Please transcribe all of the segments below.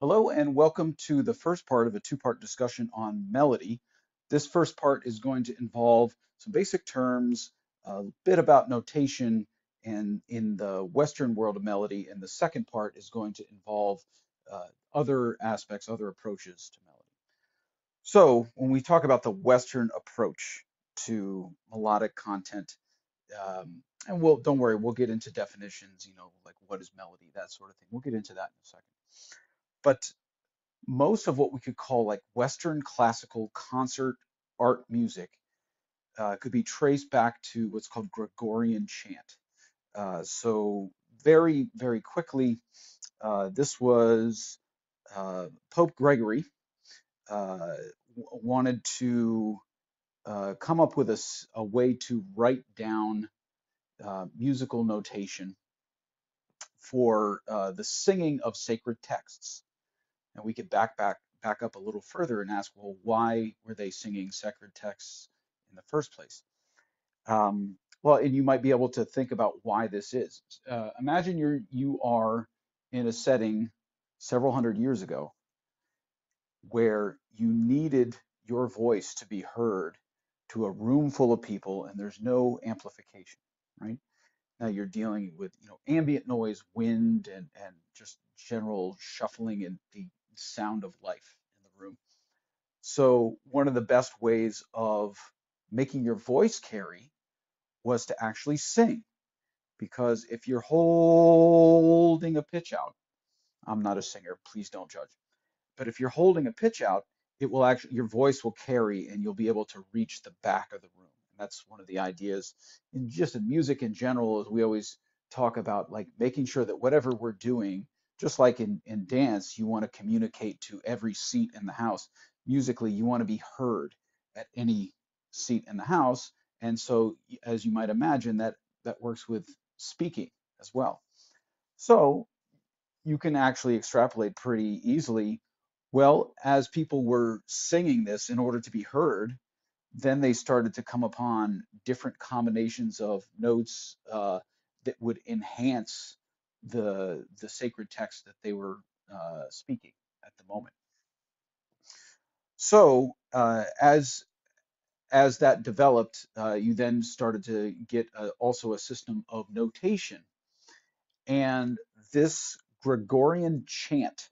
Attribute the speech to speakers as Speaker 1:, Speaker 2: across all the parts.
Speaker 1: Hello and welcome to the first part of a two-part discussion on melody. This first part is going to involve some basic terms, a bit about notation and in the Western world of melody, and the second part is going to involve uh, other aspects, other approaches to melody. So when we talk about the Western approach to melodic content, um, and we'll don't worry, we'll get into definitions, you know, like what is melody, that sort of thing. We'll get into that in a second. But most of what we could call like Western classical concert art music uh, could be traced back to what's called Gregorian chant. Uh, so very, very quickly, uh, this was uh, Pope Gregory uh, wanted to uh, come up with a a way to write down musical notation for the singing of sacred texts. And we could back back back up a little further and ask, well, why were they singing sacred texts in the first place? Um, well, and you might be able to think about why this is. Uh, imagine you're you are in a setting several hundred years ago where you needed your voice to be heard to a room full of people, and there's no amplification, right? Now you're dealing with you know ambient noise, wind, and and just general shuffling and the sound of life in the room. So one of the best ways of making your voice carry was to actually sing, because if you're holding a pitch out, I'm not a singer, please don't judge. But if you're holding a pitch out, it will actually your voice will carry and you'll be able to reach the back of the room. And that's one of the ideas in just in music in general, as we always talk about like making sure that whatever we're doing, just like in, in dance, you want to communicate to every seat in the house. Musically, you want to be heard at any seat in the house. And so as you might imagine, that that works with speaking as well. So you can actually extrapolate pretty easily. Well, as people were singing this in order to be heard, then they started to come upon different combinations of notes uh, that would enhance the the sacred text that they were uh, speaking at the moment. So uh, as as that developed, uh, you then started to get uh also a system of notation, and this Gregorian chant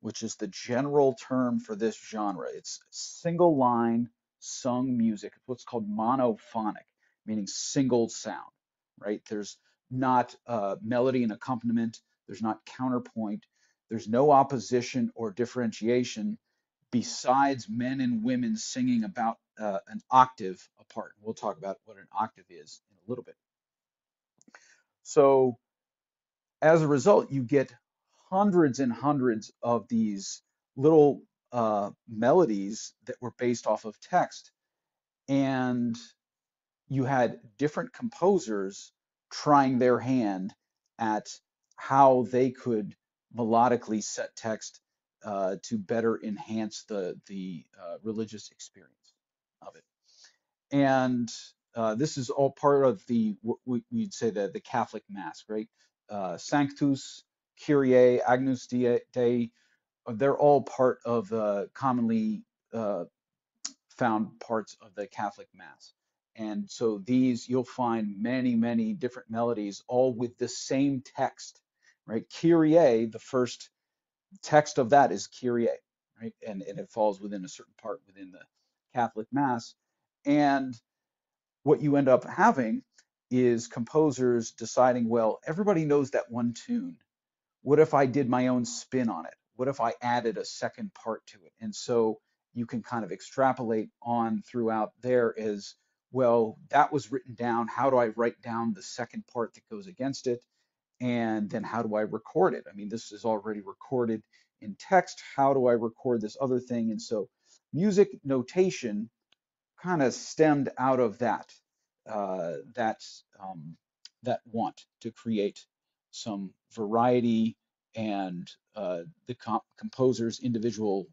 Speaker 1: which is the general term for this genre. It's single line sung music. It's what's called monophonic, meaning single sound, right? There's not uh, melody and accompaniment. There's not counterpoint. There's no opposition or differentiation besides men and women singing about uh, an octave apart. We'll talk about what an octave is in a little bit. So as a result, you get hundreds and hundreds of these little uh, melodies that were based off of text. And you had different composers trying their hand at how they could melodically set text uh, to better enhance the, the uh, religious experience of it. And uh, this is all part of the, we, would say the, the Catholic Mass, right? Uh, Sanctus, Kyrie, Agnus Dei, uh, they're all part of the commonly uh, found parts of the Catholic Mass. And so these, you'll find many, many different melodies, all with the same text, right? Kyrie, the first text of that is Kyrie, right? And, and it falls within a certain part within the Catholic Mass. And what you end up having is composers deciding, well, everybody knows that one tune. What if I did my own spin on it? What if I added a second part to it? And so you can kind of extrapolate on throughout there as well, that was written down. How do I write down the second part that goes against it? And then how do I record it? I mean, this is already recorded in text. How do I record this other thing? And so music notation kind of stemmed out of that uh, that um, that want to create some variety and uh, the comp composer's individual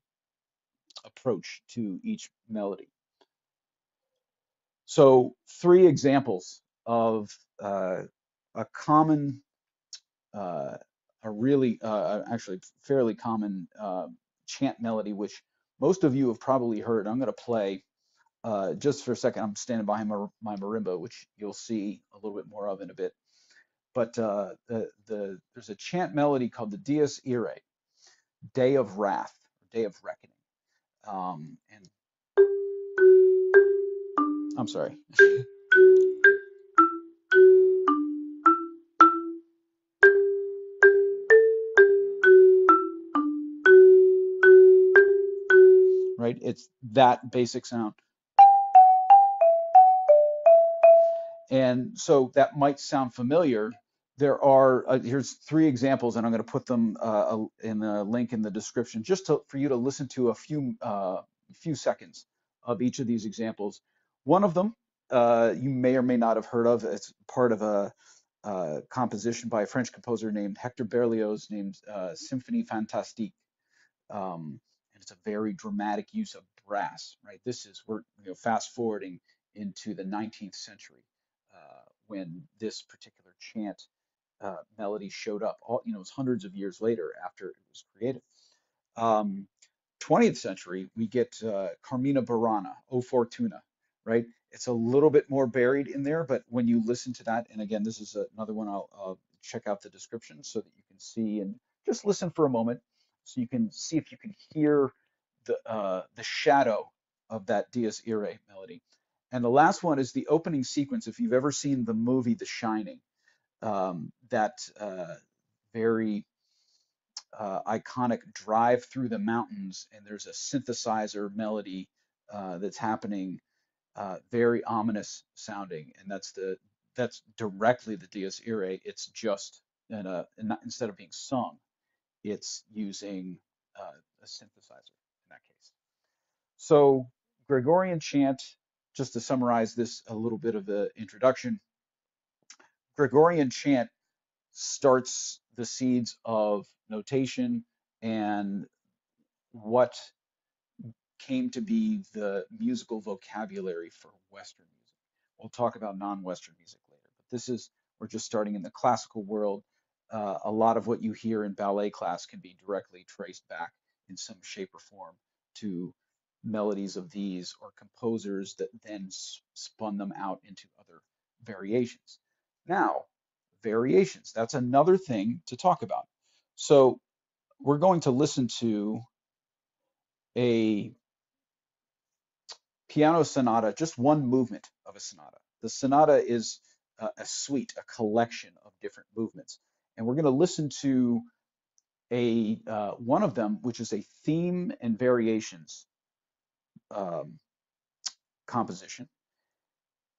Speaker 1: approach to each melody. So three examples of uh, a common uh, a really uh, actually fairly common uh, chant melody, which most of you have probably heard. I'm going to play uh, just for a second. I'm standing behind my, my marimba, which you'll see a little bit more of in a bit. But uh, the, the, there's a chant melody called the Dies Irae, Day of Wrath, Day of Reckoning. Um, and I'm sorry. right? It's that basic sound. And so that might sound familiar. There are, uh, here's three examples, and I'm going to put them uh, in a link in the description just to, for you to listen to a few, uh, few seconds of each of these examples. One of them uh, you may or may not have heard of. It's part of a, a composition by a French composer named Hector Berlioz named uh, Symphonie Fantastique. Um, and it's a very dramatic use of brass, right? This is, we're you know, fast forwarding into the 19th century uh, when this particular chant uh, melody showed up. All, you know, it was hundreds of years later after it was created. Um, 20th century, we get uh, Carmina Burana, O Fortuna, right? It's a little bit more buried in there, but when you listen to that, and again, this is another one I'll, check out the description so that you can see and just listen for a moment so you can see if you can hear the, uh, the shadow of that Dies Irae melody. And the last one is the opening sequence. If you've ever seen the movie The Shining, um, that uh, very uh, iconic drive through the mountains, and there's a synthesizer melody uh, that's happening, uh, very ominous sounding, and that's the that's directly the Dies Irae. It's just in a, instead of being sung, it's using uh, a synthesizer in that case. So Gregorian chant, just to summarize this a little bit of the introduction, Gregorian chant starts the seeds of notation and what came to be the musical vocabulary for Western music. We'll talk about non-Western music later, but this is, we're just starting in the classical world. Uh, a lot of what you hear in ballet class can be directly traced back in some shape or form to melodies of these or composers that then spun them out into other variations. Now, variations, that's another thing to talk about. So we're going to listen to a piano sonata, just one movement of a sonata. The sonata is a, a suite, a collection of different movements. And we're going to listen to a uh, one of them, which is a theme and variations um, composition.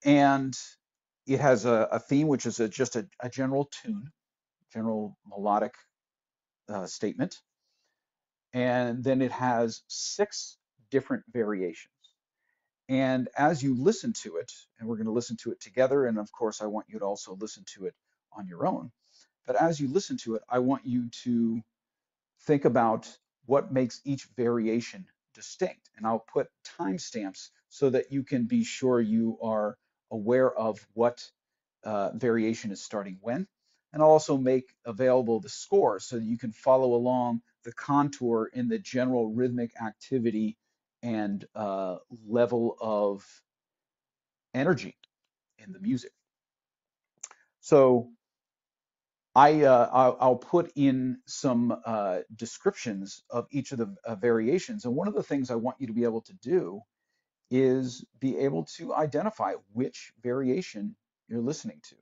Speaker 1: And it has a, a theme, which is a, just a, a, general tune, general melodic uh, statement. And then it has six different variations. And as you listen to it, and we're going to listen to it together, and of course, I want you to also listen to it on your own. But as you listen to it, I want you to think about what makes each variation distinct. And I'll put timestamps so that you can be sure you are aware of what uh, variation is starting when. And I'll also make available the score so that you can follow along the contour in the general rhythmic activity and uh, level of energy in the music. So I, uh, I'll, put in some uh, descriptions of each of the uh, variations. And one of the things I want you to be able to do is be able to identify which variation you're listening to,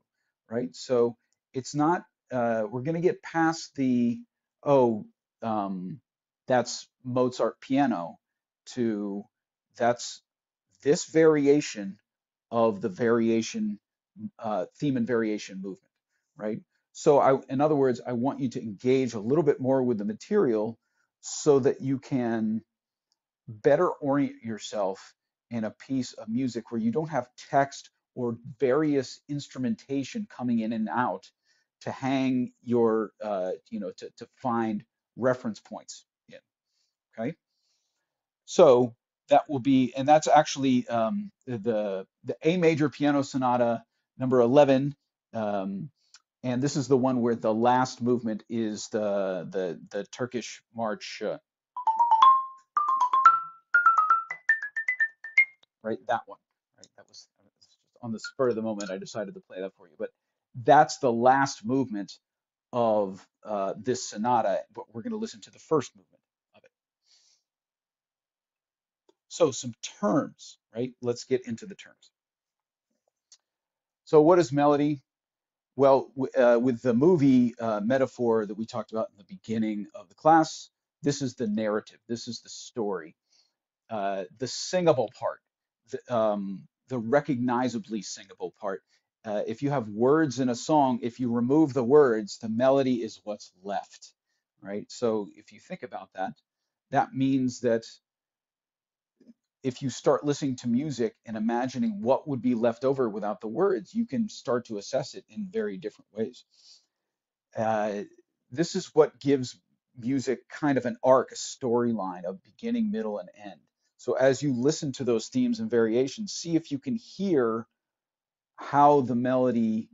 Speaker 1: right? So it's not, uh, we're going to get past the, oh, um, that's Mozart piano to that's this variation of the variation uh, theme and variation movement, right? So I, in other words, I want you to engage a little bit more with the material so that you can better orient yourself in a piece of music where you don't have text or various instrumentation coming in and out to hang your, uh, you know, to, to find reference points in, okay? So that will be, and that's actually um, the, the A major piano sonata number 11. Um, And this is the one where the last movement is the the the Turkish march, uh, right? That one, right? That was on the spur of the moment. I decided to play that for you, but that's the last movement of uh, this sonata. But we're going to listen to the first movement of it. So some terms, right? Let's get into the terms. So what is melody? Well, uh, with the movie uh, metaphor that we talked about in the beginning of the class, this is the narrative. This is the story. Uh, the singable part, the, um, the recognizably singable part. Uh, if you have words in a song, if you remove the words, the melody is what's left, right? So if you think about that, that means that if you start listening to music and imagining what would be left over without the words, you can start to assess it in very different ways. Uh, this is what gives music kind of an arc, a storyline of beginning, middle, and end. So as you listen to those themes and variations, see if you can hear how the melody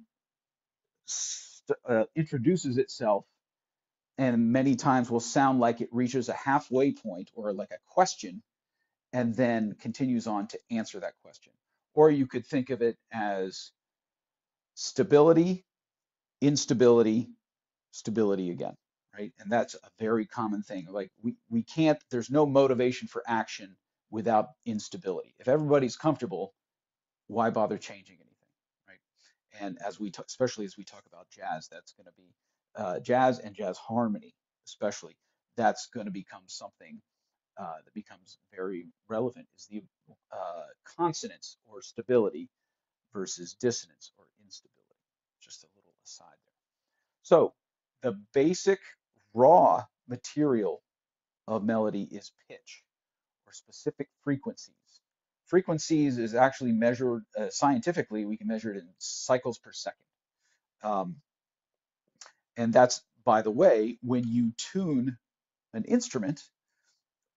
Speaker 1: uh, introduces itself and many times will sound like it reaches a halfway point or like a question and then continues on to answer that question. Or you could think of it as stability, instability, stability again, right? And that's a very common thing. Like we, we can't, there's no motivation for action without instability. If everybody's comfortable, why bother changing anything, right? And as we, talk, especially as we talk about jazz, that's going to be uh, jazz and jazz harmony, especially. That's going to become something uh, that becomes very relevant is the uh, consonance or stability versus dissonance or instability. Just a little aside there. So the basic raw material of melody is pitch or specific frequencies. Frequencies is actually measured uh, scientifically. We can measure it in cycles per second, um, and that's by the way when you tune an instrument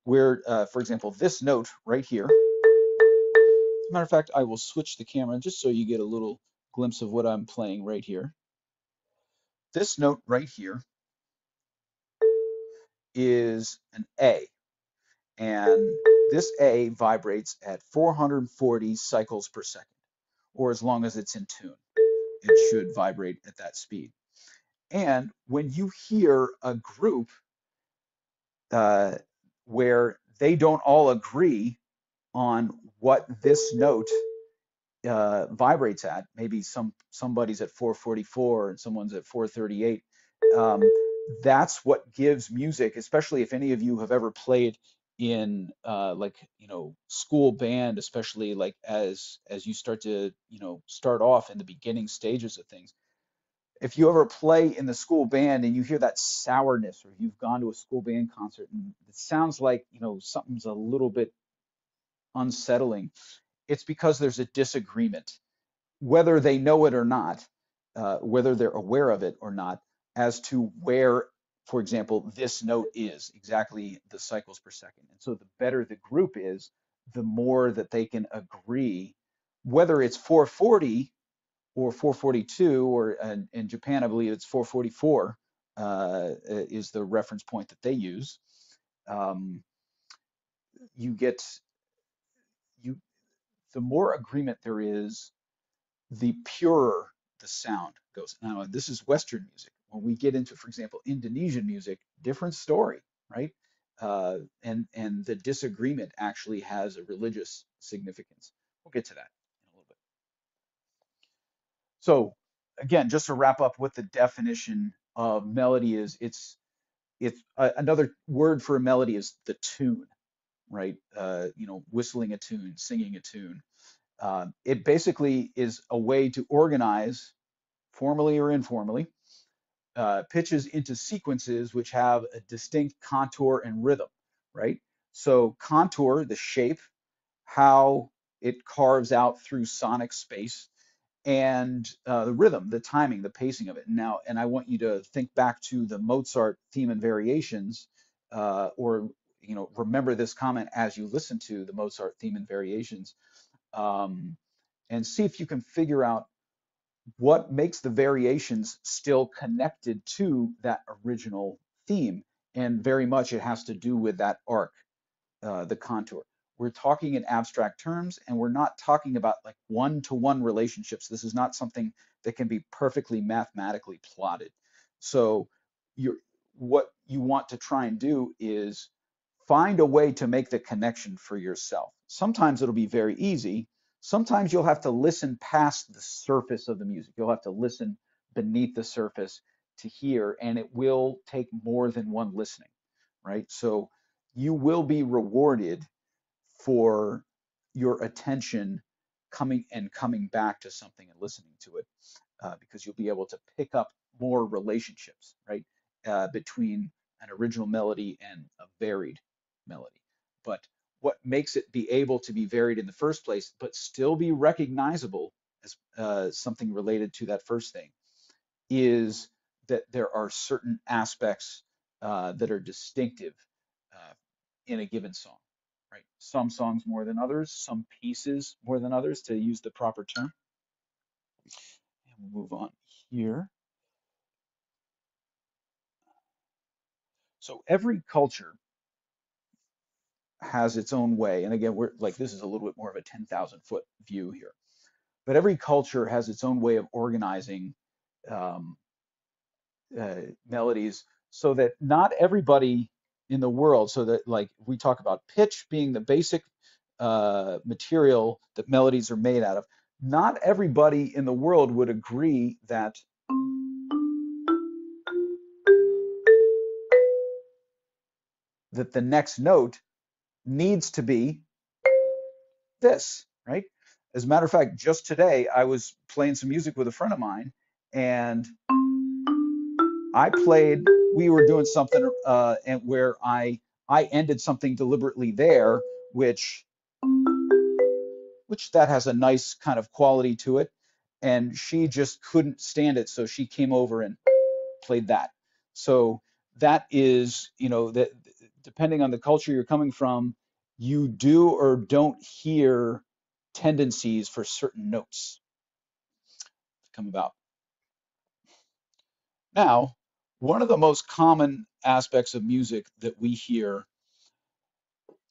Speaker 1: where, uh, for example, this note right here. Matter of fact, I will switch the camera just so you get a little glimpse of what I'm playing right here. This note right here is an A, and this A vibrates at 440 cycles per second, or as long as it's in tune, it should vibrate at that speed. And when you hear a group uh, where they don't all agree on what this note uh, vibrates at. Maybe some somebody's at 444 and someone's at 438. Um, that's what gives music, especially if any of you have ever played in uh, like you know school band, especially like as as you start to you know start off in the beginning stages of things if you ever play in the school band and you hear that sourness or you've gone to a school band concert and it sounds like you know something's a little bit unsettling it's because there's a disagreement whether they know it or not uh, whether they're aware of it or not as to where for example this note is exactly the cycles per second. And so the better the group is the more that they can agree whether it's 440 or 442, or in, in Japan, I believe it's 444 uh, is the reference point that they use. Um, you get you the more agreement there is, the purer the sound goes. Now, this is Western music. When we get into, for example, Indonesian music, different story, right? Uh, and and the disagreement actually has a religious significance. We'll get to that in a little bit. So again, just to wrap up what the definition of melody is, it's it's uh, another word for a melody is the tune, right? Uh, you know, whistling a tune, singing a tune. Uh, it basically is a way to organize, formally or informally, uh, pitches into sequences which have a distinct contour and rhythm, right? So contour, the shape, how it carves out through sonic space and uh, the rhythm, the timing, the pacing of it. Now, and I want you to think back to the Mozart theme and variations, uh, or you know, remember this comment as you listen to the Mozart theme and variations, um, and see if you can figure out what makes the variations still connected to that original theme? And very much it has to do with that arc uh, the contour. We're talking in abstract terms and we're not talking about like one-to-one relationships. This is not something that can be perfectly mathematically plotted. So you're, what you want to try and do is find a way to make the connection for yourself. Sometimes it'll be very easy. Sometimes you'll have to listen past the surface of the music. You'll have to listen beneath the surface to hear, and it will take more than one listening, right? So you will be rewarded for your attention coming and coming back to something and listening to it uh, because you'll be able to pick up more relationships right uh, between an original melody and a varied melody but what makes it be able to be varied in the first place but still be recognizable as uh, something related to that first thing is that there are certain aspects uh, that are distinctive uh, in a given song? Some songs more than others, some pieces more than others, to use the proper term. And we'll move on here. So every culture has its own way, and again, we're like this is a little bit more of a 10,000 foot view here, but every culture has its own way of organizing um, uh, melodies so that not everybody in the world, so that like we talk about pitch being the basic uh, material that melodies are made out of, not everybody in the world would agree that that the next note needs to be this, right? As a matter of fact, just today I was playing some music with a friend of mine, and I played. We were doing something, uh, and where I I ended something deliberately there, which which that has a nice kind of quality to it, and she just couldn't stand it, so she came over and played that. So that is, you know, that depending on the culture you're coming from, you do or don't hear tendencies for certain notes come about. Now, one of the most common aspects of music that we hear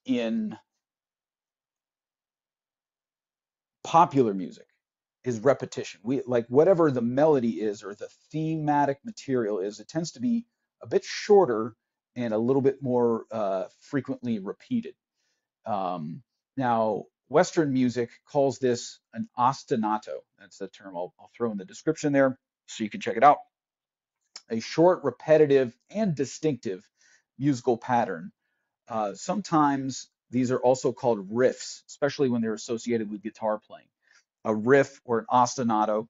Speaker 1: in popular music is repetition. We like whatever the melody is or the thematic material is, it tends to be a bit shorter and a little bit more uh, frequently repeated. Um, now, Western music calls this an ostinato. That's the term I'll, I'll throw in the description there so you can check it out. A short, repetitive, and distinctive musical pattern. Uh, sometimes these are also called riffs, especially when they're associated with guitar playing. A riff or an ostinato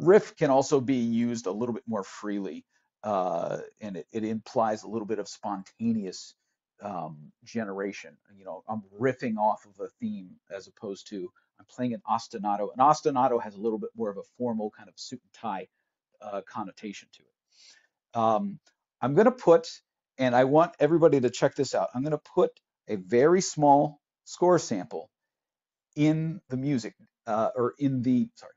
Speaker 1: riff can also be used a little bit more freely, uh, and it, it implies a little bit of spontaneous um, generation. You know, I'm riffing off of a theme as opposed to I'm playing an ostinato. An ostinato has a little bit more of a formal kind of suit and tie uh, connotation to it. Um, I'm going to put, and I want everybody to check this out. I'm going to put a very small score sample in the music uh, or in the sorry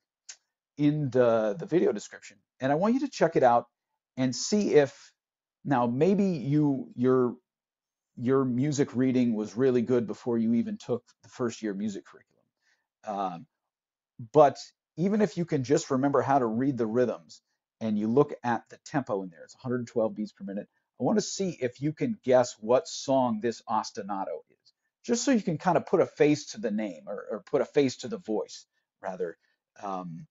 Speaker 1: in the, the video description. And I want you to check it out and see if now maybe you your your music reading was really good before you even took the first year music curriculum. Um, but even if you can just remember how to read the rhythms and you look at the tempo in there, it's 112 beats per minute. I want to see if you can guess what song this ostinato is, just so you can kind of put a face to the name or, or put a face to the voice, rather. Um,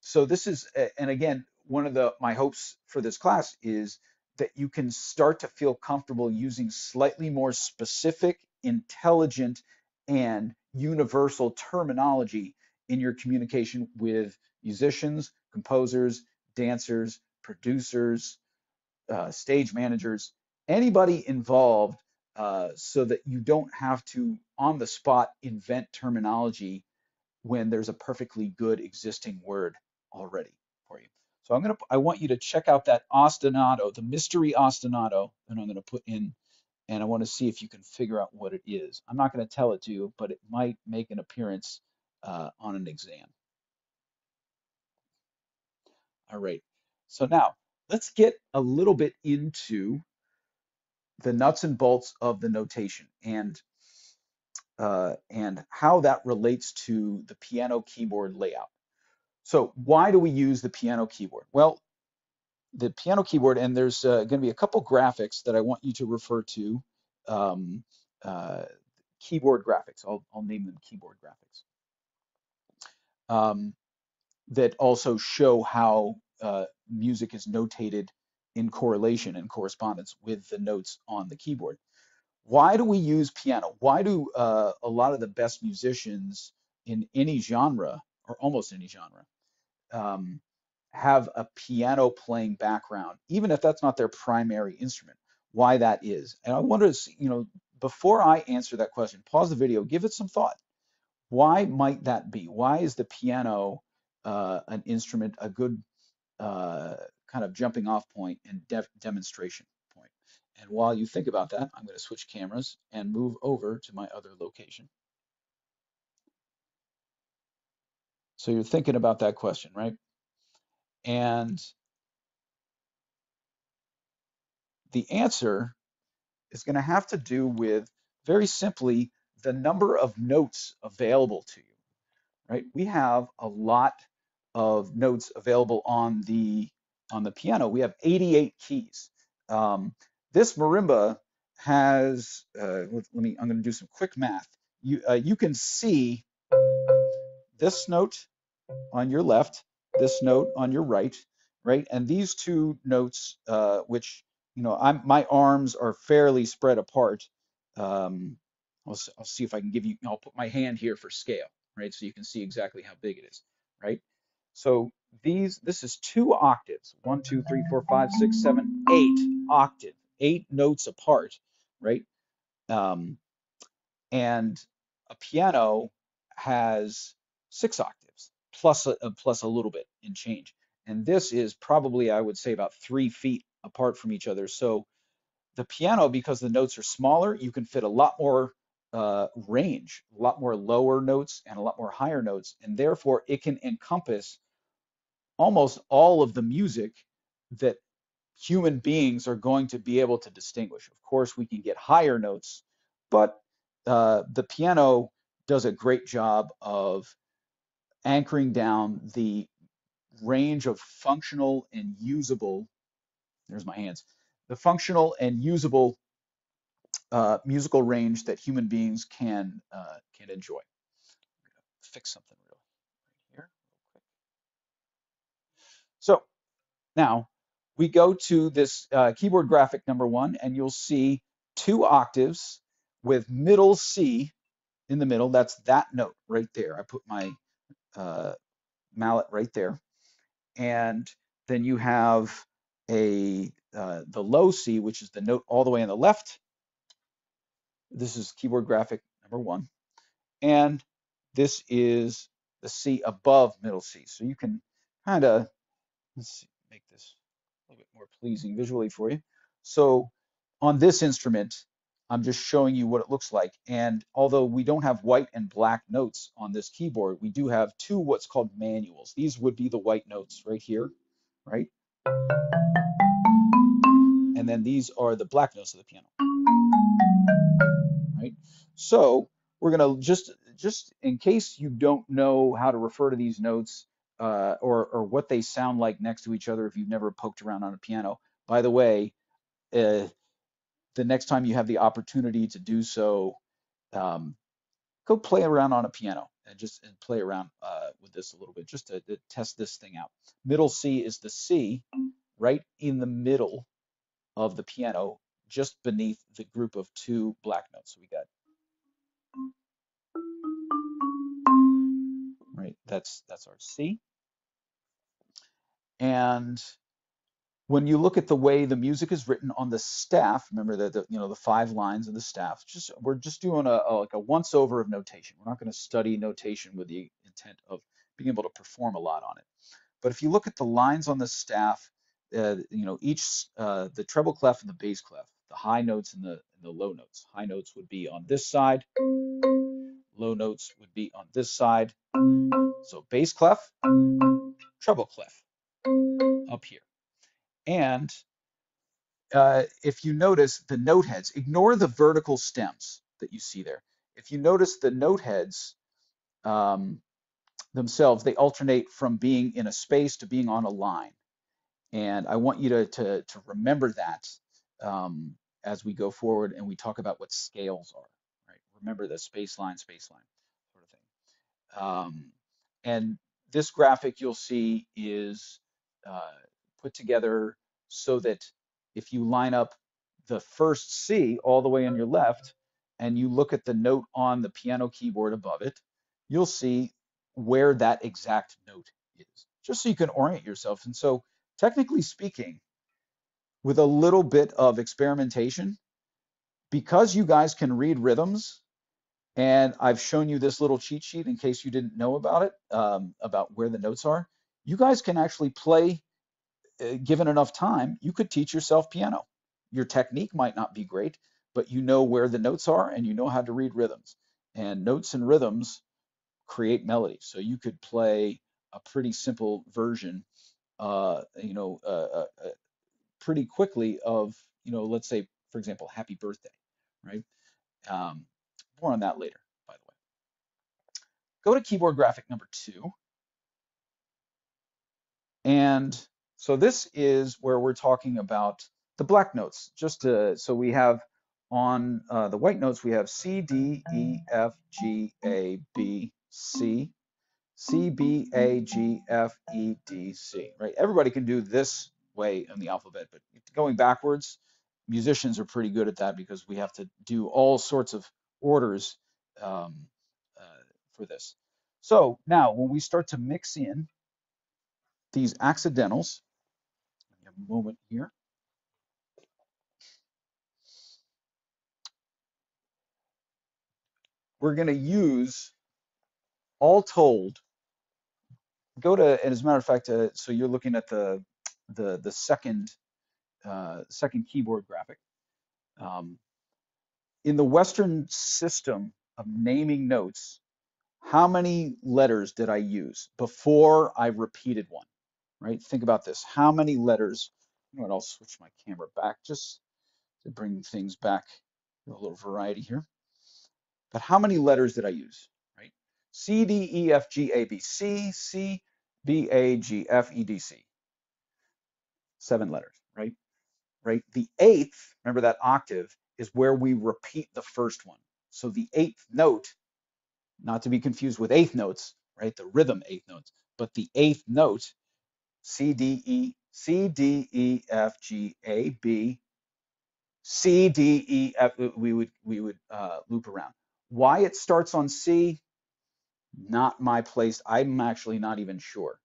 Speaker 1: so this is, and again, one of the my hopes for this class is that you can start to feel comfortable using slightly more specific, intelligent, and universal terminology in your communication with musicians, composers, dancers, producers, uh, stage managers, anybody involved, uh, so that you don't have to on the spot invent terminology when there's a perfectly good existing word already for you. So I'm gonna, I want you to check out that ostinato, the mystery ostinato, and I'm gonna put in, and I want to see if you can figure out what it is. I'm not gonna tell it to you, but it might make an appearance uh, on an exam. All right. So now let's get a little bit into the nuts and bolts of the notation and uh, and how that relates to the piano keyboard layout. So why do we use the piano keyboard? Well, the piano keyboard, and there's uh, going to be a couple graphics that I want you to refer to. Um, uh, keyboard graphics. I'll, I'll name them keyboard graphics. Um, that also show how uh, music is notated in correlation and correspondence with the notes on the keyboard. Why do we use piano? Why do uh, a lot of the best musicians in any genre, or almost any genre, um, have a piano playing background, even if that's not their primary instrument? Why that is? And I wonder, you know, before I answer that question, pause the video, give it some thought. Why might that be? Why is the piano uh, an instrument a good uh, kind of jumping off point and de demonstration point? And while you think about that, I'm going to switch cameras and move over to my other location. So you're thinking about that question, right? And the answer is going to have to do with very simply the number of notes available to you, right? We have a lot of notes available on the on the piano. We have 88 keys. Um, this marimba has, uh, let, me, I'm going to do some quick math. You, uh, you can see this note on your left, this note on your right, right? And these two notes, uh, which, you know, I'm, my arms are fairly spread apart. Um, I'll, I'll see if I can give you, I'll put my hand here for scale, right? So you can see exactly how big it is, right? So these, this is two octaves, one, two, three, four, five, six, seven, eight octave, eight notes apart, right? Um, and a piano has six octaves plus a, plus a little bit in change. And this is probably, I would say, about three feet apart from each other. So the piano, because the notes are smaller, you can fit a lot more uh, range, a lot more lower notes and a lot more higher notes. And therefore, it can encompass almost all of the music that human beings are going to be able to distinguish. Of course, we can get higher notes, but uh, the piano does a great job of anchoring down the range of functional and usable, there's my hands, the functional and usable uh, musical range that human beings can uh, can enjoy. Fix something real right here, real quick. So now we go to this uh, keyboard graphic number one, and you'll see two octaves with middle C in the middle. That's that note right there. I put my uh, mallet right there. And then you have a uh, the low C, which is the note all the way on the left. This is keyboard graphic number one. And this is the C above middle C. So you can kind of, let's see, make this a little bit more pleasing visually for you. So on this instrument, I'm just showing you what it looks like. And although we don't have white and black notes on this keyboard, we do have two what's called manuals. These would be the white notes right here, right? And then these are the black notes of the piano, right? So we're gonna just, just in case you don't know how to refer to these notes uh, or, or what they sound like next to each other if you've never poked around on a piano, by the way, uh, the next time you have the opportunity to do so, um, go play around on a piano and just and play around uh, with this a little bit just to, to test this thing out. Middle C is the C right in the middle of the piano, just beneath the group of two black notes. So we got right. That's that's our C. And when you look at the way the music is written on the staff, remember that the you know the five lines of the staff. Just we're just doing a, a like a once over of notation. We're not going to study notation with the intent of being able to perform a lot on it. But if you look at the lines on the staff, uh, you know each uh, the treble clef and the bass clef, the high notes and the and the low notes. High notes would be on this side. Low notes would be on this side. So bass clef, treble clef up here. And uh, if you notice the note heads, ignore the vertical stems that you see there. If you notice the note heads um, themselves, they alternate from being in a space to being on a line. And I want you to, to, to remember that um, as we go forward and we talk about what scales are, right? Remember the space line, space line sort of thing. Um, and this graphic you'll see is uh, put together so that if you line up the first C all the way on your left and you look at the note on the piano keyboard above it, you'll see where that exact note is, just so you can orient yourself. And so technically speaking, with a little bit of experimentation, because you guys can read rhythms, and I've shown you this little cheat sheet in case you didn't know about it, um, about where the notes are. You guys can actually play, uh, given enough time, you could teach yourself piano. Your technique might not be great, but you know where the notes are and you know how to read rhythms. And notes and rhythms create melody. So you could play a pretty simple version, uh, you know, uh, uh, uh, pretty quickly of, you know, let's say, for example, Happy Birthday, right? Um, more on that later, by the way. Go to keyboard graphic number two. And so this is where we're talking about the black notes. Just to, so we have on uh, the white notes, we have C, D, E, F, G, A, B, C, C, B, A, G, F, E, D, C, right? Everybody can do this way in the alphabet, but going backwards, musicians are pretty good at that because we have to do all sorts of orders um, uh, for this. So now when we start to mix in these accidentals, a moment here, we're going to use all told, go to, and as a matter of fact, uh, so you're looking at the, the, the second, uh, second keyboard graphic. Um, in the Western system of naming notes, how many letters did I use before I repeated one, right? Think about this. How many letters, you know what, I'll switch my camera back just to bring things back, a little variety here. But how many letters did I use, right? C, D, E, F, G, A, B, C, C, B, A, G, F, E, D, C. Seven letters, right? Right. The eighth, remember that octave, is where we repeat the first one. So the eighth note, not to be confused with eighth notes, right? The rhythm eighth notes, but the eighth note, C, D, E, C, D, E, F, G, A, B, C, D, E, F, we would, we would uh, loop around. Why it starts on C, not my place. I'm actually not even sure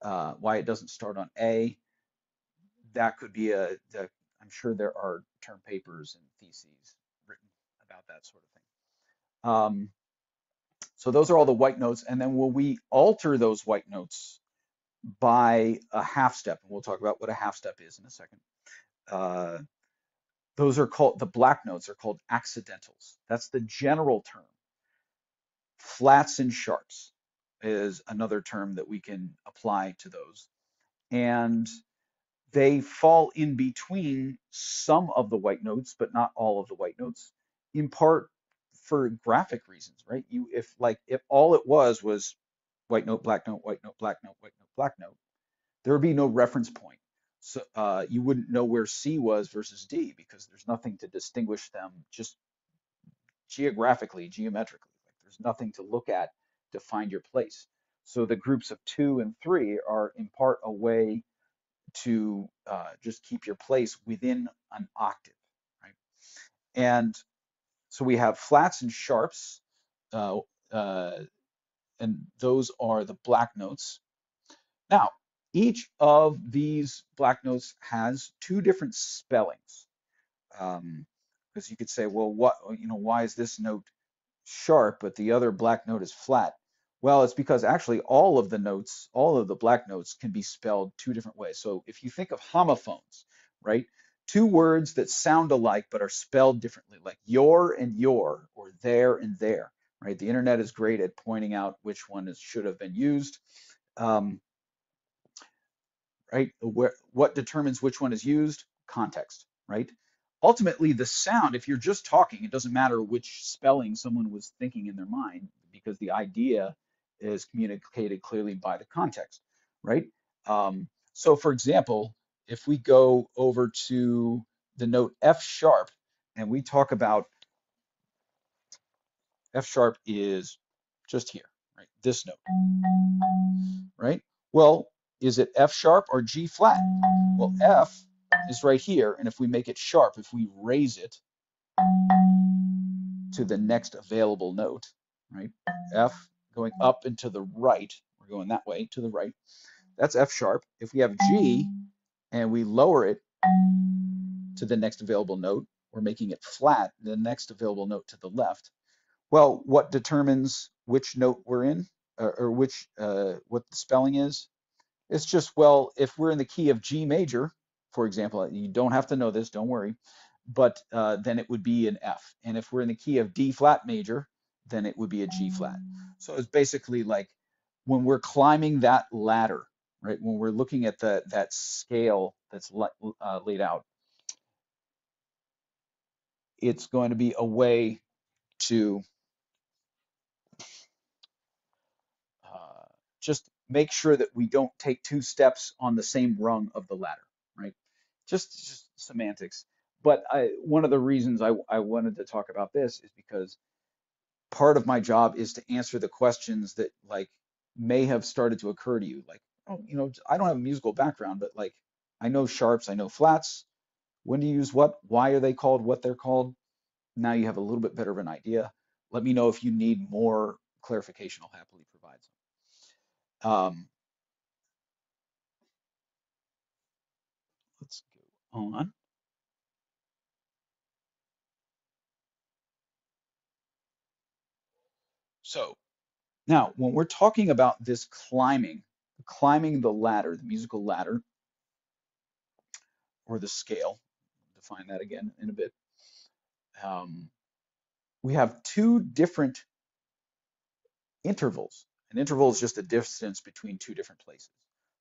Speaker 1: uh, why it doesn't start on A. That could be a, a, I'm sure there are term papers and theses written about that sort of thing. Um, so those are all the white notes. And then will we alter those white notes by a half step? And we'll talk about what a half step is in a second. Uh, those are called, the black notes are called accidentals. That's the general term. Flats and sharps is another term that we can apply to those. And they fall in between some of the white notes, but not all of the white notes, in part for graphic reasons, right? You, if like, if all it was was white note, black note, white note, black note, white note, black note, there would be no reference point. So uh, you wouldn't know where C was versus D because there's nothing to distinguish them just geographically, geometrically. Like there's nothing to look at to find your place. So the groups of two and three are in part a way to uh, just keep your place within an octave, right? And so we have flats and sharps, uh, uh, and those are the black notes. Now, each of these black notes has two different spellings. Um, because you could say, well, what, you know, why is this note sharp, but the other black note is flat? Well, it's because actually all of the notes, all of the black notes can be spelled two different ways. So if you think of homophones, right? Two words that sound alike but are spelled differently, like your and you're, or there and their, right? The internet is great at pointing out which one is, should have been used. Um, right? Where, what determines which one is used? Context, right? Ultimately, the sound, if you're just talking, it doesn't matter which spelling someone was thinking in their mind because the idea is communicated clearly by the context, right? Um, so for example, if we go over to the note F sharp and we talk about F sharp is just here, right? This note, right? Well, is it F sharp or G flat? Well, F is right here, and if we make it sharp, if we raise it to the next available note, right? F going up and to the right, we're going that way to the right. That's F sharp. If we have G and we lower it to the next available note, we're making it flat, the next available note to the left. Well, what determines which note we're in or, or which uh, what the spelling is? It's just, well, if we're in the key of G major, for example, you don't have to know this, don't worry, but uh, then it would be an F. And if we're in the key of D flat major, then it would be a G flat. So it's basically like when we're climbing that ladder, right? When we're looking at the that scale that's uh, laid out, it's going to be a way to uh, just make sure that we don't take two steps on the same rung of the ladder, right? Just, just semantics. But I, one of the reasons I, I wanted to talk about this is because part of my job is to answer the questions that like may have started to occur to you. Like, oh, you know, I don't have a musical background, but like I know sharps, I know flats. When do you use what? Why are they called what they're called? Now you have a little bit better of an idea. Let me know if you need more clarification. I'll some. Um, let's go on. So now when we're talking about this climbing, climbing the ladder, the musical ladder, or the scale, define that again in a bit. Um, we have two different intervals. An interval is just a distance between two different places.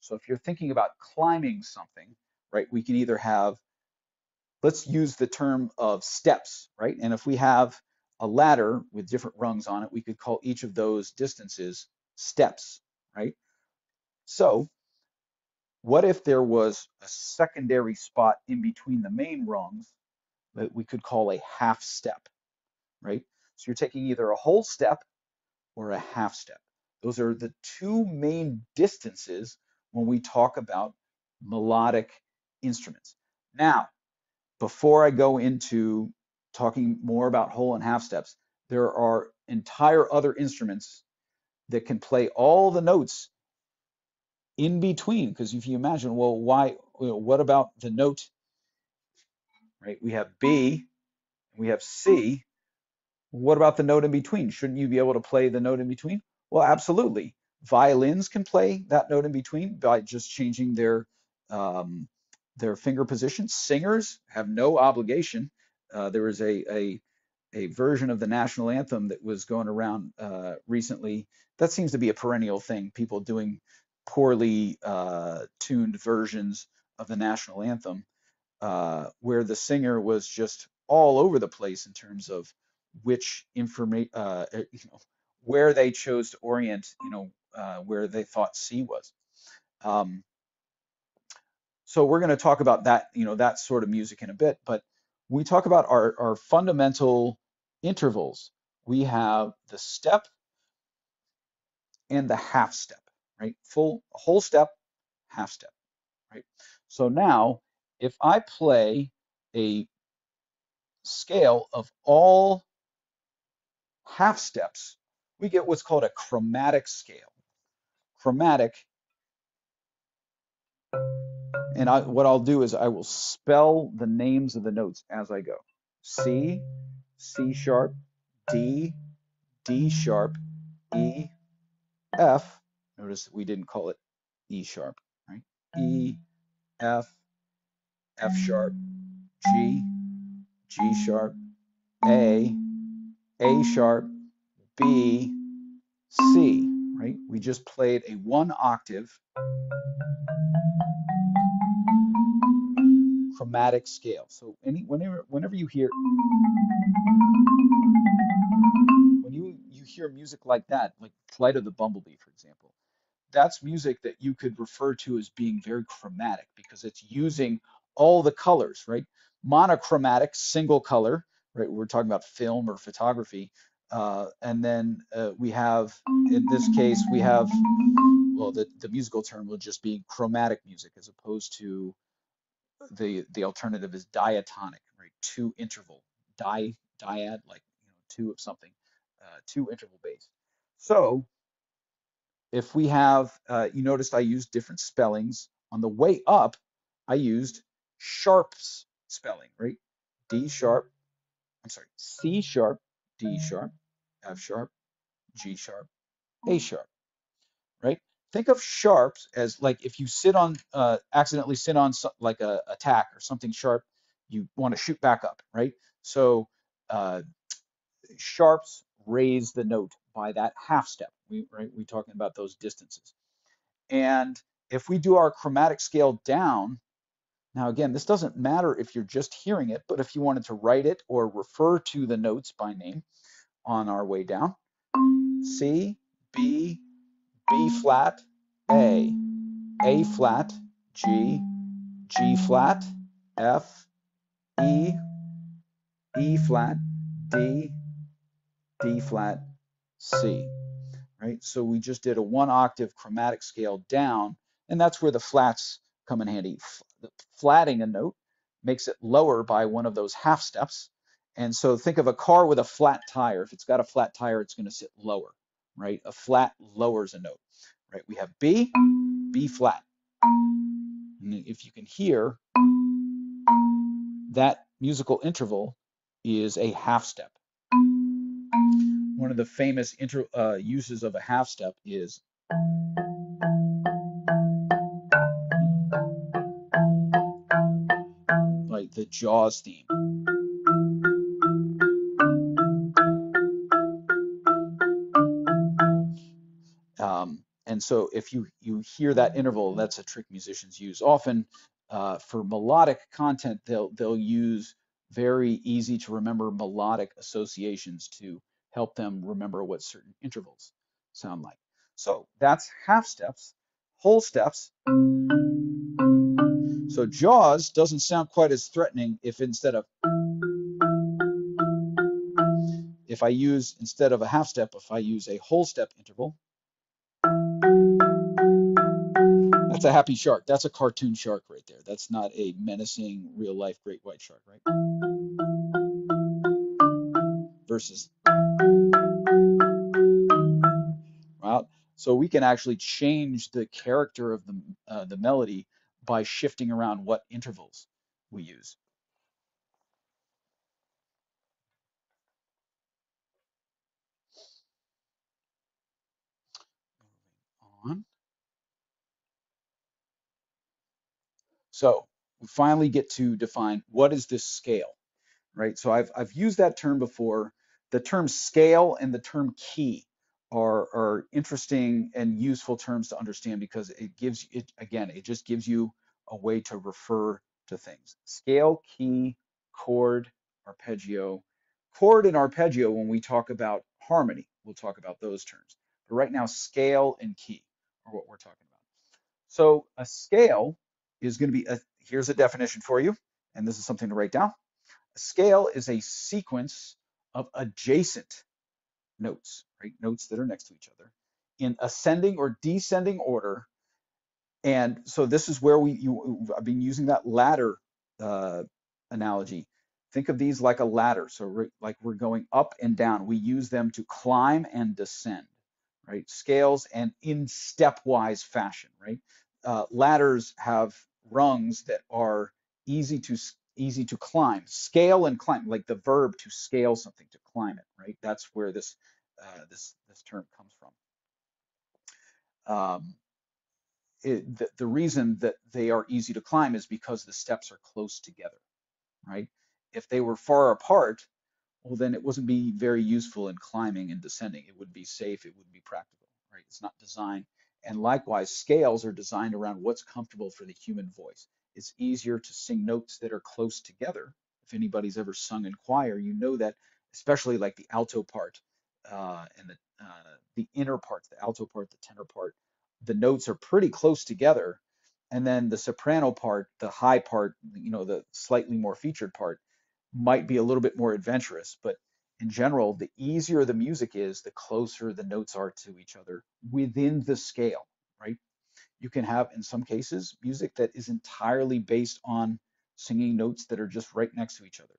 Speaker 1: So if you're thinking about climbing something, right, we can either have, let's use the term of steps, right? And if we have a ladder with different rungs on it, we could call each of those distances steps, right? So what if there was a secondary spot in between the main rungs that we could call a half step, right? So you're taking either a whole step or a half step. Those are the two main distances when we talk about melodic instruments. Now, before I go into talking more about whole and half steps, there are entire other instruments that can play all the notes in between. Because if you imagine, well, why, what about the note, right? We have B, we have C. What about the note in between? Shouldn't you be able to play the note in between? Well, absolutely. Violins can play that note in between by just changing their um, their finger position. Singers have no obligation. Uh, there was a, a a version of the national anthem that was going around uh, recently. That seems to be a perennial thing. People doing poorly uh, tuned versions of the national anthem, uh, where the singer was just all over the place in terms of which information, uh, you know, where they chose to orient, you know, uh, where they thought C was. Um, so we're going to talk about that, you know, that sort of music in a bit. But we talk about our, our fundamental intervals, we have the step and the half step right? Full, whole step, half step, right? So now, if I play a scale of all half steps, we get what's called a chromatic scale. Chromatic, and I, what I'll do is I will spell the names of the notes as I go. C, C sharp, D, D sharp, E, F, Notice we didn't call it E sharp, right? E, F, F sharp, G, G sharp, A, A sharp, B, C, right? We just played a one octave chromatic scale. So any whenever whenever you hear when you you hear music like that, like Flight of the Bumblebee, for example, that's music that you could refer to as being very chromatic because it's using all the colors, right? Monochromatic, single color, right? We're talking about film or photography. Uh, and then uh, we have, in this case, we have, well, the, the musical term will just be chromatic music as opposed to the the alternative is diatonic, right? Two interval, di, dyad, like you know, two of something, uh, two interval bass. So if we have, uh, you noticed I used different spellings. On the way up, I used Sharp's spelling, right? D sharp, I'm sorry, C sharp, D sharp, F sharp, G sharp, A sharp, right? Think of sharps as like if you sit on, uh, accidentally sit on so, like a, a tack or something sharp, you want to shoot back up, right? So uh, sharps raise the note by that half step. We right, we talking about those distances. And if we do our chromatic scale down, now again, this doesn't matter if you're just hearing it, but if you wanted to write it or refer to the notes by name on our way down, C, B, B flat, A, A flat, G, G flat, F, E, E flat, D, D flat, C, right? So we just did a one octave chromatic scale down, and that's where the flats come in handy. Flatting a note makes it lower by one of those half steps. And so think of a car with a flat tire. If it's got a flat tire, it's going to sit lower, right? A flat lowers a note, right? We have B, B flat. And if you can hear, that musical interval is a half step. One of the famous uh, uses of a half step is the Jaws theme. Um, and so if you, you hear that interval, that's a trick musicians use. Often uh, for melodic content, they'll, they'll use very easy to remember melodic associations to help them remember what certain intervals sound like. So that's half steps, whole steps. So Jaws doesn't sound quite as threatening if instead of if I use instead of a half step, if I use a whole step interval, that's a happy shark. That's a cartoon shark right there. That's not a menacing real life great white shark, right? Versus right? So we can actually change the character of the uh, the melody by shifting around what intervals we use. Moving on. So we finally get to define what is this scale, right? So I've, I've used that term before. The term scale and the term key are, are interesting and useful terms to understand because it gives it, again, it just gives you a way to refer to things. Scale, key, chord, arpeggio. Chord and arpeggio, when we talk about harmony, we'll talk about those terms. But right now, scale and key are what we're talking about. So a scale is going to be, a, here's a definition for you, and this is something to write down. A scale is a sequence of adjacent notes, right? Notes that are next to each other in ascending or descending order. And so this is where we, you, I've been using that ladder uh, analogy. Think of these like a ladder. So like we're going up and down. We use them to climb and descend, right? Scales and in stepwise fashion, right? Uh, ladders have rungs that are easy to easy to climb. Scale and climb, like the verb to scale something, to climb it, right? That's where this uh, this this term comes from. Um, it, the, the reason that they are easy to climb is because the steps are close together, right? If they were far apart, well, then it wouldn't be very useful in climbing and descending. It would be safe, it would be practical, right? It's not designed. And likewise, scales are designed around what's comfortable for the human voice. It's easier to sing notes that are close together. If anybody's ever sung in choir, you know that, especially like the alto part uh, and the uh, the inner parts, the alto part, the tenor part, the notes are pretty close together. And then the soprano part, the high part, you know, the slightly more featured part, might be a little bit more adventurous. But in general, the easier the music is, the closer the notes are to each other within the scale, right? You can have, in some cases, music that is entirely based on singing notes that are just right next to each other.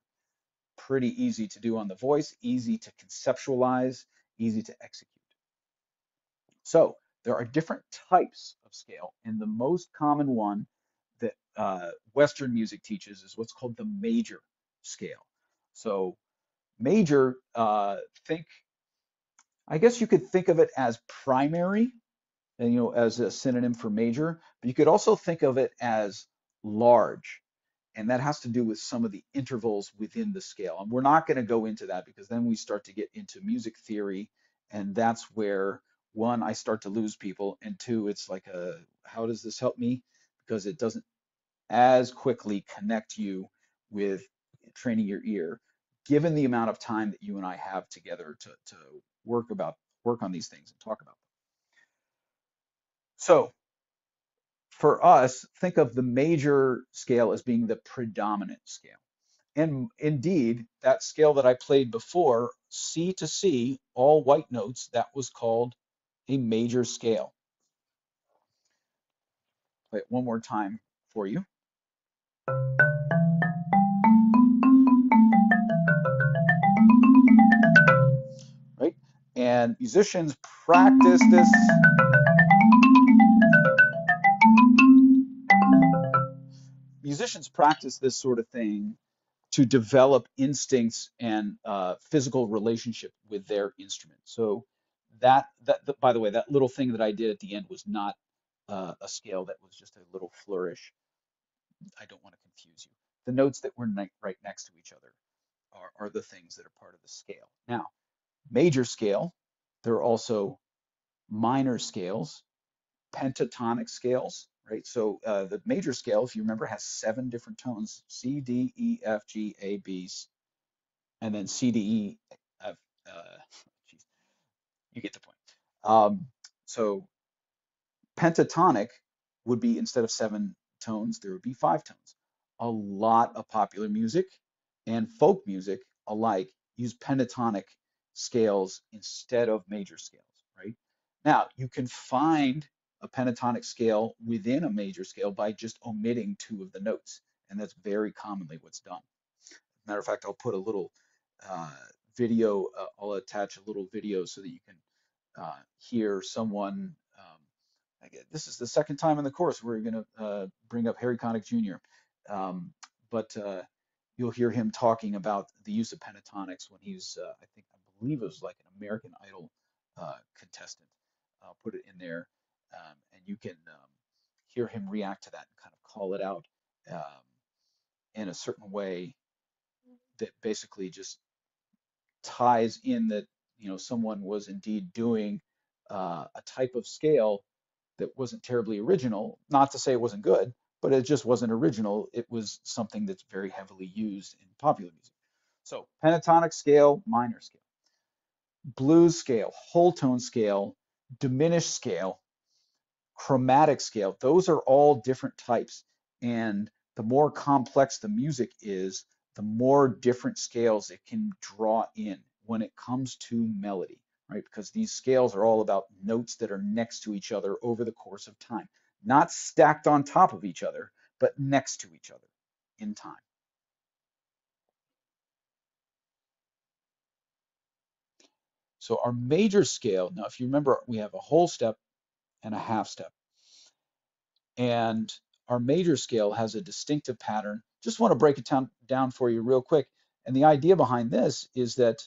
Speaker 1: Pretty easy to do on the voice, easy to conceptualize, easy to execute. So there are different types of scale, and the most common one that uh, Western music teaches is what's called the major scale. So major, uh, think, I guess you could think of it as primary, and you know, as a synonym for major, but you could also think of it as large. And that has to do with some of the intervals within the scale. And we're not going to go into that because then we start to get into music theory. And that's where one, I start to lose people. And two, it's like a, how does this help me? Because it doesn't as quickly connect you with training your ear, given the amount of time that you and I have together to, to work about, work on these things and talk about them. So for us, think of the major scale as being the predominant scale. And indeed, that scale that I played before, C to C, all white notes, that was called a major scale. Play it one more time for you. Right? And musicians practice this musicians practice this sort of thing to develop instincts and uh, physical relationship with their instrument. So that, that, that, by the way, that little thing that I did at the end was not uh, a scale. That was just a little flourish. I don't want to confuse you. The notes that were ne right next to each other are, are the things that are part of the scale. Now, major scale, there are also minor scales, pentatonic scales, right? So uh, the major scale, if you remember, has seven different tones: C, D, E, F, G, A, B, and then C, D, E, F. Uh, geez, you get the point. Um, so pentatonic would be instead of seven tones, there would be five tones. A lot of popular music and folk music alike use pentatonic scales instead of major scales, right? Now, you can find a pentatonic scale within a major scale by just omitting two of the notes. And that's very commonly what's done. Matter of fact, I'll put a little uh, video, uh, I'll attach a little video so that you can uh, hear someone. Um, this is the second time in the course we're going to uh, bring up Harry Connick Jr. Um, but uh, you'll hear him talking about the use of pentatonics when he's, uh, I think, I believe it was like an American Idol contestant. I'll put it in there um, and you can um, hear him react to that and kind of call it out um, in a certain way that basically just ties in that you know someone was indeed doing uh, a type of scale that wasn't terribly original. Not to say it wasn't good, but it just wasn't original. It was something that's very heavily used in popular music. So pentatonic scale, minor scale, blues scale, whole tone scale, diminished scale, chromatic scale. Those are all different types. And the more complex the music is, the more different scales it can draw in when it comes to melody, right? Because these scales are all about notes that are next to each other over the course of time, not stacked on top of each other, but next to each other in time. So our major scale, now if you remember, we have a whole step and a half step. And our major scale has a distinctive pattern. Just want to break it down, down for you real quick. And the idea behind this is that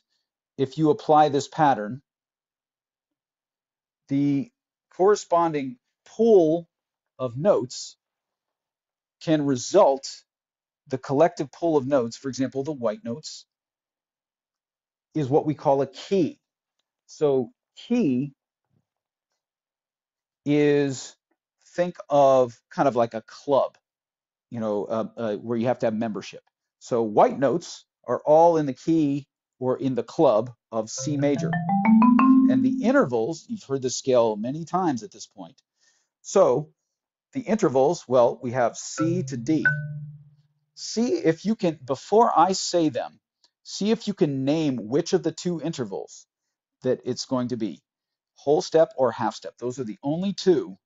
Speaker 1: if you apply this pattern, the corresponding pool of notes can result, the collective pool of notes, for example, the white notes, is what we call a key. So key is think of kind of like a club, you know, uh, uh, where you have to have membership. So white notes are all in the key or in the club of C major. And the intervals, you've heard the scale many times at this point. So the intervals, well, we have C to D. See if you can, before I say them, see if you can name which of the two intervals that it's going to be, whole step or half step. Those are the only two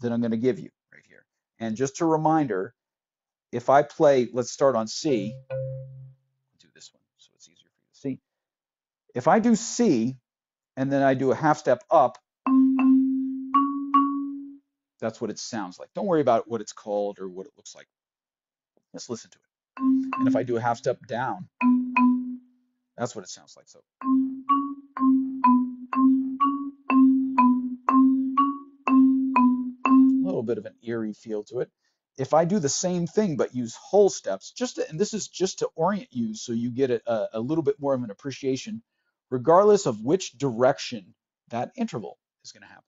Speaker 1: that I'm going to give you right here. And just a reminder, if I play, let's start on C, do this one so it's easier for you to see. If I do C and then I do a half step up, that's what it sounds like. Don't worry about what it's called or what it looks like. Just listen to it. And if I do a half step down, that's what it sounds like. So. Bit of an eerie feel to it if I do the same thing but use whole steps, just to, and this is just to orient you so you get a, a little bit more of an appreciation, regardless of which direction that interval is going to happen,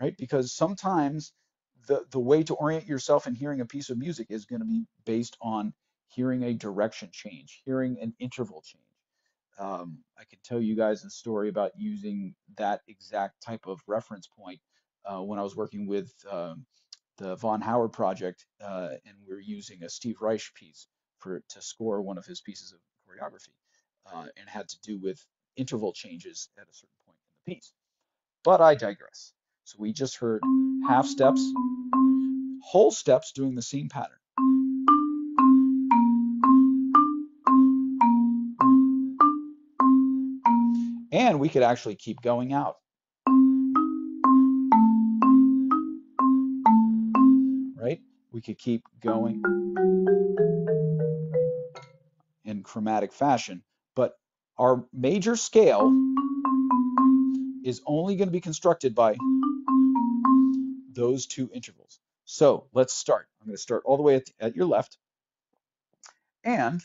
Speaker 1: right? Because sometimes the, the way to orient yourself in hearing a piece of music is going to be based on hearing a direction change, hearing an interval change. Um, I can tell you guys a story about using that exact type of reference point uh, when I was working with um, the Von Howard project, uh, and we are using a Steve Reich piece for to score one of his pieces of choreography, uh, and had to do with interval changes at a certain point in the piece. But I digress. So we just heard half steps, whole steps doing the same pattern. And we could actually keep going out. We could keep going in chromatic fashion, but our major scale is only going to be constructed by those two intervals. So let's start. I'm going to start all the way at, at your left. And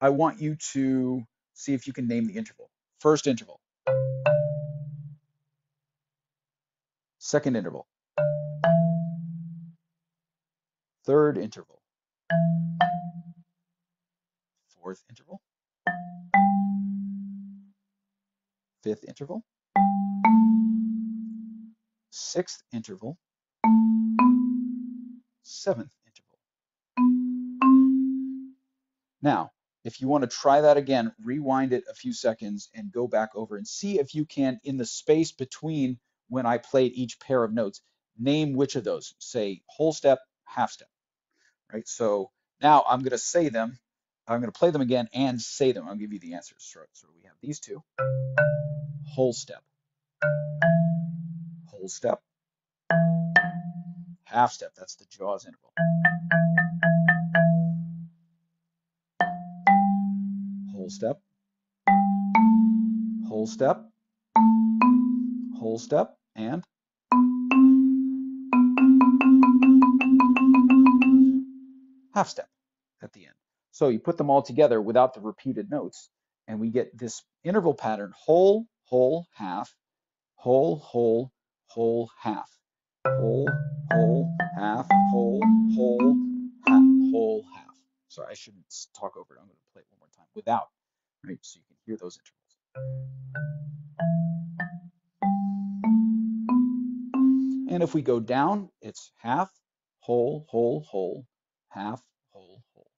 Speaker 1: I want you to see if you can name the interval. First interval. Second interval third interval, fourth interval, fifth interval, sixth interval, seventh interval. Now, if you want to try that again, rewind it a few seconds and go back over and see if you can, in the space between when I played each pair of notes, name which of those. Say whole step, half step right? So now I'm going to say them. I'm going to play them again and say them. I'll give you the answers. So, so we have these two. Whole step. Whole step. Half step. That's the jaws interval. Whole step. Whole step. Whole step. And half step at the end. So you put them all together without the repeated notes, and we get this interval pattern, whole, whole, half, whole, whole, whole, half, whole, whole, half, whole, whole, half, whole, half. Sorry, I shouldn't talk over it. I'm going to play it one more time without, right? So you can hear those intervals. And if we go down, it's half, whole, whole, whole, half, whole, whole.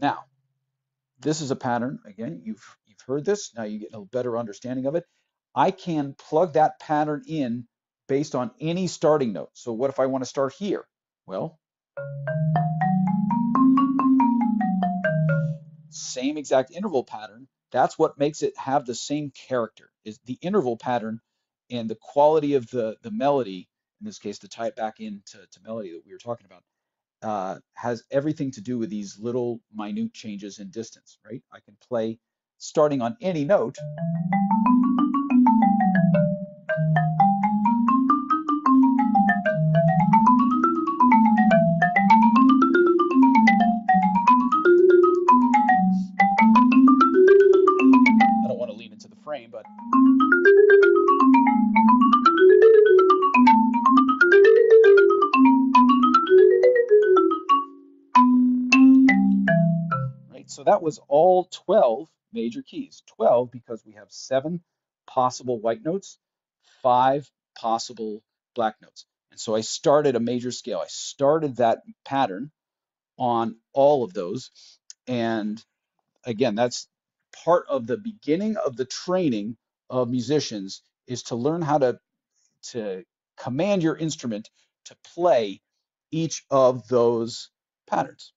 Speaker 1: Now, this is a pattern. Again, you've, you've heard this. Now you get a better understanding of it. I can plug that pattern in based on any starting note. So what if I want to start here? Well, same exact interval pattern. That's what makes it have the same character is the interval pattern and the quality of the, the melody, in this case, to tie it back into to melody that we were talking about, uh, has everything to do with these little minute changes in distance, right? I can play starting on any note. That was all 12 major keys. 12 because we have seven possible white notes, five possible black notes. And so I started a major scale. I started that pattern on all of those. And again, that's part of the beginning of the training of musicians is to learn how to, to command your instrument to play each of those patterns,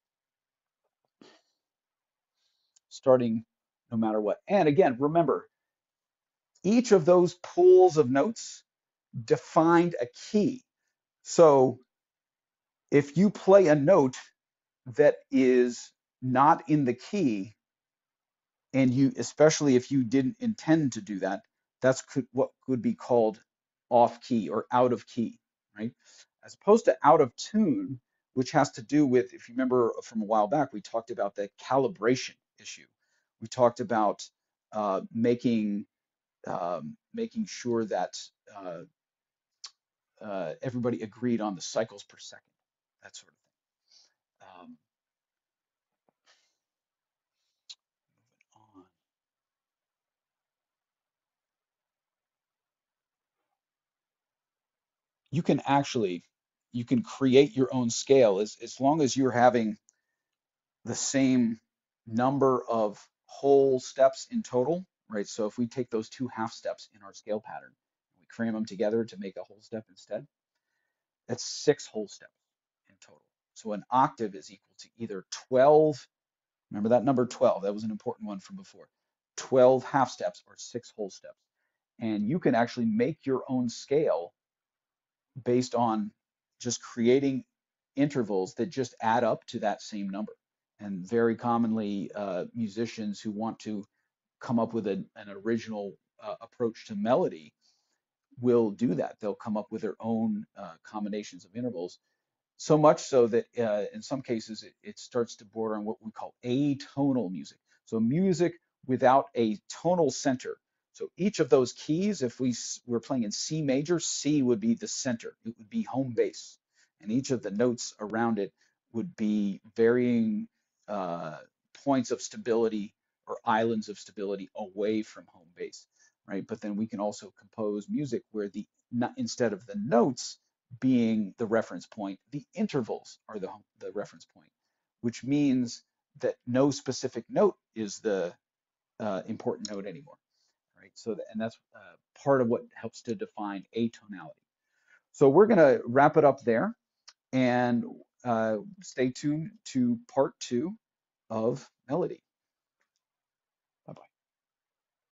Speaker 1: starting no matter what. And again, remember, each of those pools of notes defined a key. So if you play a note that is not in the key, and you, especially if you didn't intend to do that, that's could, what could be called off key or out of key, right? As opposed to out of tune, which has to do with, if you remember from a while back, we talked about the calibration issue. We talked about uh, making um, making sure that uh, uh, everybody agreed on the cycles per second, that sort of thing. Um. You can actually, you can create your own scale as, as long as you're having the same number of whole steps in total, right? So if we take those two half steps in our scale pattern, we cram them together to make a whole step instead, that's six whole steps in total. So an octave is equal to either 12 Remember that number 12, that was an important one from before. 12 half steps or six whole steps. And you can actually make your own scale based on just creating intervals that just add up to that same number. And very commonly, uh, musicians who want to come up with a, an original uh, approach to melody will do that. They'll come up with their own uh, combinations of intervals so much so that uh, in some cases it, it, starts to border on what we call atonal music. So music without a tonal center. So each of those keys, if we were playing in C major, C would be the center. It would be home base. And each of the notes around it would be varying uh, points of stability or islands of stability away from home base, right? But then we can also compose music where the instead of the notes, being the reference point. The intervals are the, the reference point, which means that no specific note is the uh, important note anymore, right? So, that, and that's uh, part of what helps to define atonality. So we're gonna wrap it up there and uh, stay tuned to part two of melody.